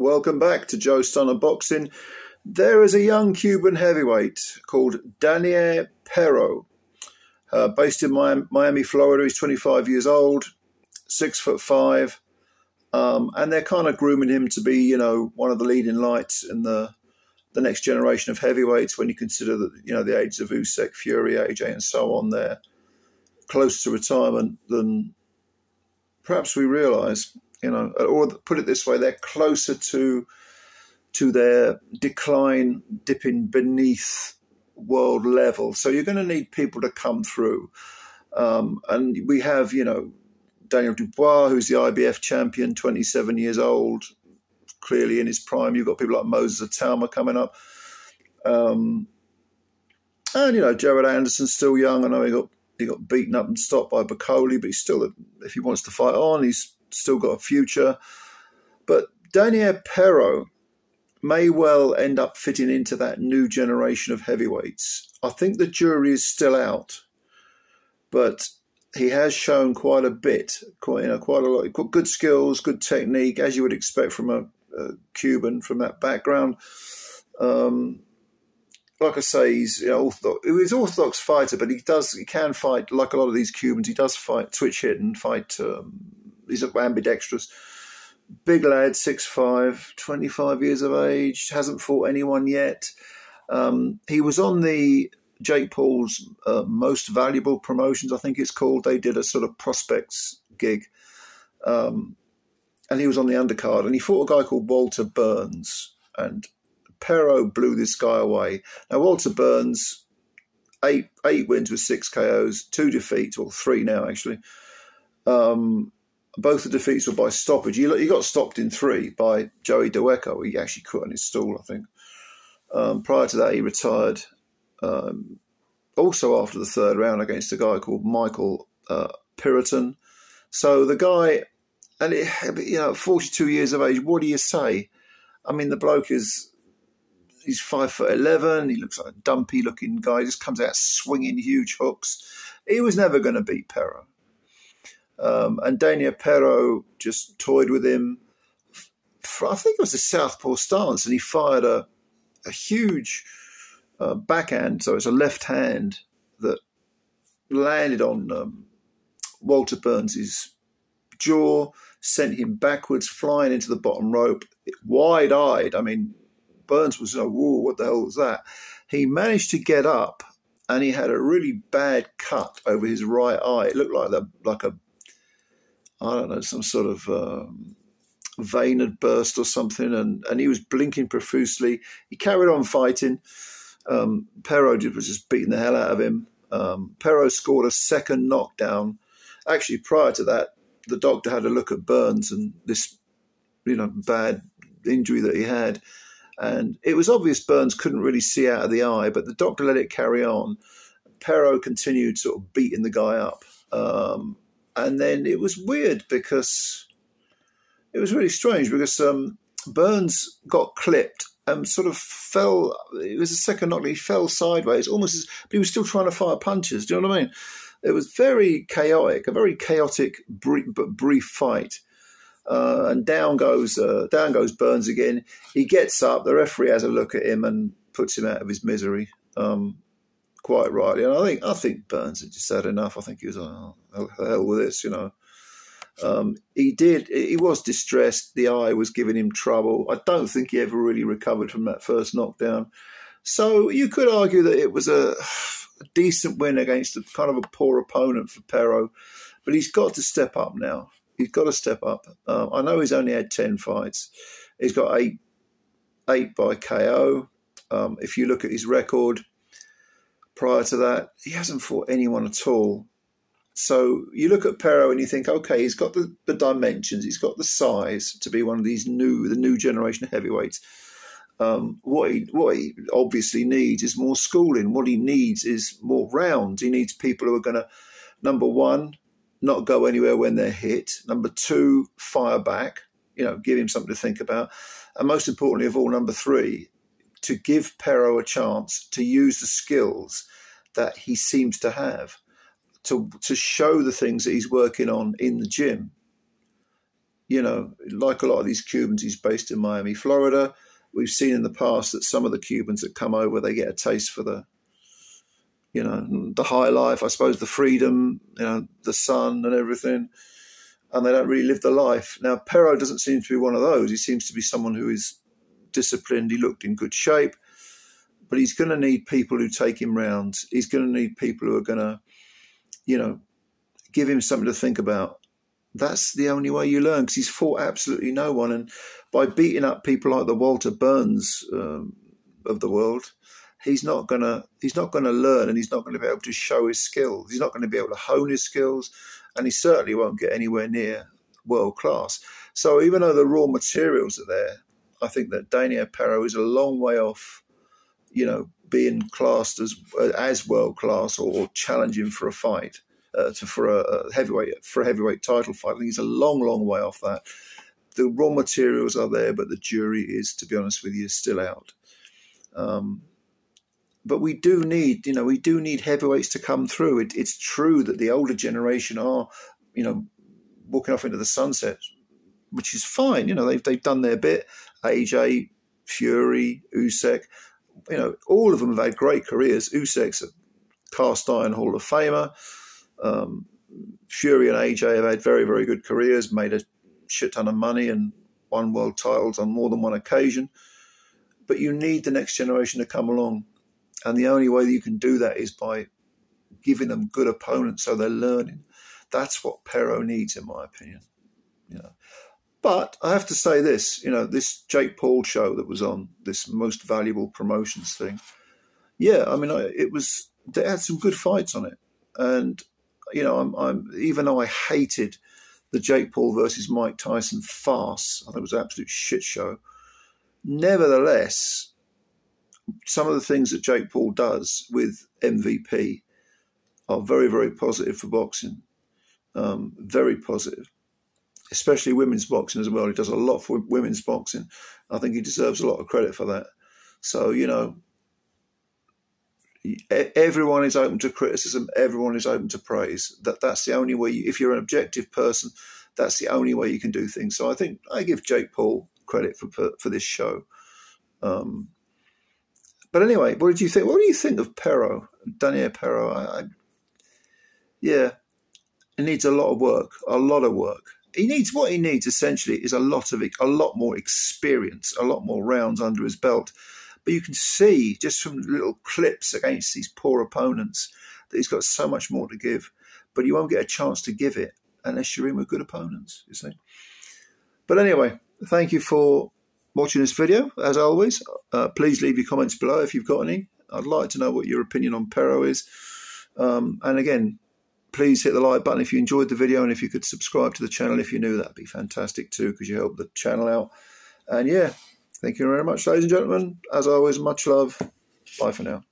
Welcome back to Joe Stunner Boxing. There is a young Cuban heavyweight called Dainier Pero, uh, based in Miami, Florida. He's 25 years old, six foot five, um, and they're kind of grooming him to be, you know, one of the leading lights in the the next generation of heavyweights. When you consider that, you know, the age of Usyk, Fury, AJ, and so on, they're closer to retirement than perhaps we realise you know, or put it this way, they're closer to to their decline, dipping beneath world level. So you're going to need people to come through, um, and we have, you know, Daniel Dubois, who's the IBF champion, 27 years old, clearly in his prime. You've got people like Moses Itauma coming up. Um, and you know, Jared Anderson's still young. I know he got he got beaten up and stopped by Bakole, but he's still, if he wants to fight on, he's still got a future. But Dainier Pero may well end up fitting into that new generation of heavyweights. I think the jury is still out, but he has shown quite a bit, quite you know, quite a lot. Got good skills, good technique, as you would expect from a, a Cuban from that background. Um, like I say, he's you know, orthodox. He's orthodox fighter, but he does he can fight like a lot of these Cubans. He does fight switch hit and fight um, he's ambidextrous. Big lad, 6'5", 25 years of age, hasn't fought anyone yet. Um, he was on the Jake Paul's uh, most valuable promotions, I think it's called. They did a sort of prospects gig. Um, and he was on the undercard and he fought a guy called Walter Burns. And Pero blew this guy away. Now, Walter Burns, eight eight wins with six KOs, two defeats, or three now actually. Um, both the defeats were by stoppage. He got stopped in three by Joey Dawejko. He actually quit on his stool, I think. Um, prior to that, he retired um, also after the third round against a guy called Michael uh, Piriton. So the guy, and it, you know, 42 years of age, what do you say? I mean, the bloke is, he's five foot 11. He looks like a dumpy looking guy. He just comes out swinging huge hooks. He was never going to beat Pero. Um, and Dainier Pero just toyed with him. I think it was a southpaw stance, and he fired a, a huge uh, backhand. So it's a left hand that landed on um, Walter Burns's jaw, sent him backwards, flying into the bottom rope, wide eyed. I mean, Burns was, oh, whoa, what the hell was that? He managed to get up and he had a really bad cut over his right eye. It looked like, the, like a I don't know, some sort of um, vein had burst or something, and, and he was blinking profusely. He carried on fighting. Um, Pero was just beating the hell out of him. Um, Pero scored a second knockdown. Actually, prior to that, the doctor had a look at Burns and this, you know, bad injury that he had. And it was obvious Burns couldn't really see out of the eye, but the doctor let it carry on. Pero continued sort of beating the guy up. Um, and then it was weird because it was really strange because um, Burns got clipped and sort of fell. It was a second knock. He fell sideways, almost as but he was still trying to fire punches. Do you know what I mean? It was very chaotic, a very chaotic brief, but brief fight. Uh, and down goes uh, down goes Burns again. He gets up. The referee has a look at him and puts him out of his misery. Um, quite rightly. And I think I think Burns had just had enough. I think he was like, oh, hell with this, you know. Um, he did. He was distressed. The eye was giving him trouble. I don't think he ever really recovered from that first knockdown. So you could argue that it was a, a decent win against a kind of a poor opponent for Pero, but he's got to step up now. He's got to step up. Um, I know he's only had ten fights. He's got eight, eight by KO. Um, if you look at his record, prior to that, he hasn't fought anyone at all. So you look at Pero and you think, okay, he's got the, the dimensions, he's got the size to be one of these new, the new generation of heavyweights. Um, what he what he obviously needs is more schooling. What he needs is more rounds. He needs people who are going to, number one, not go anywhere when they're hit. Number two, fire back. You know, give him something to think about. And most importantly of all, number three, to give Pero a chance to use the skills that he seems to have, to to show the things that he's working on in the gym. you know, like a lot of these Cubans, he's based in Miami, Florida. We've seen in the past that some of the Cubans that come over, they get a taste for the, you know, the high life, I suppose, the freedom, you know, the sun and everything, and they don't really live the life. Now, Pero doesn't seem to be one of those. He seems to be someone who is disciplined. He looked in good shape, but he's going to need people who take him round. He's going to need people who are going to, you know, give him something to think about that's the only way you learn because he's fought absolutely no one. And by beating up people like the Walter Burns um, of the world, he's not gonna he's not gonna learn, and he's not going to be able to show his skills. He's not going to be able to hone his skills, and he certainly won't get anywhere near world class. So even though the raw materials are there, I think that Dainier Pero is a long way off. You know, being classed as as world class or challenging for a fight uh, to, for a, a, heavyweight for a heavyweight title fight. I think he's a long, long way off that. The raw materials are there, but the jury is, to be honest with you, still out. Um, but we do need, you know, we do need heavyweights to come through. It, it's true that the older generation are, you know, walking off into the sunset, which is fine. You know, they've they've done their bit. AJ, Fury, Usyk, you know, all of them have had great careers. Usyk's a cast iron Hall of Famer. Um, Fury and AJ have had very, very good careers, made a shit ton of money, and won world titles on more than one occasion. But you need the next generation to come along. And the only way that you can do that is by giving them good opponents so they're learning. That's what Pero needs, in my opinion. You know. But I have to say this, you know, this Jake Paul show that was on this most valuable promotions thing. Yeah, I mean, it was they had some good fights on it, and you know, I'm, I'm even though I hated the Jake Paul versus Mike Tyson farce, I thought it was an absolute shit show. Nevertheless, some of the things that Jake Paul does with MVP are very, very positive for boxing. Um, very positive, especially women's boxing as well. He does a lot for women's boxing. I think he deserves a lot of credit for that. So, you know, everyone is open to criticism everyone is open to praise that that's the only way you, if you're an objective person that's the only way you can do things so i think i give jake paul credit for for, this show um, but anyway what did you think what do you think of pero dainier pero I, I, yeah it needs a lot of work a lot of work he needs what he needs essentially is a lot of a lot more experience a lot more rounds under his belt but you can see just from little clips against these poor opponents that he's got so much more to give. But you won't get a chance to give it unless you're in with good opponents, you see. But anyway, thank you for watching this video. As always, uh, please leave your comments below if you've got any. I'd like to know what your opinion on Pero is. Um, and again, please hit the like button if you enjoyed the video and if you could subscribe to the channel if you're new, that'd be fantastic too because you help the channel out. And yeah, Thank you very much, ladies and gentlemen. As always, much love. Bye for now.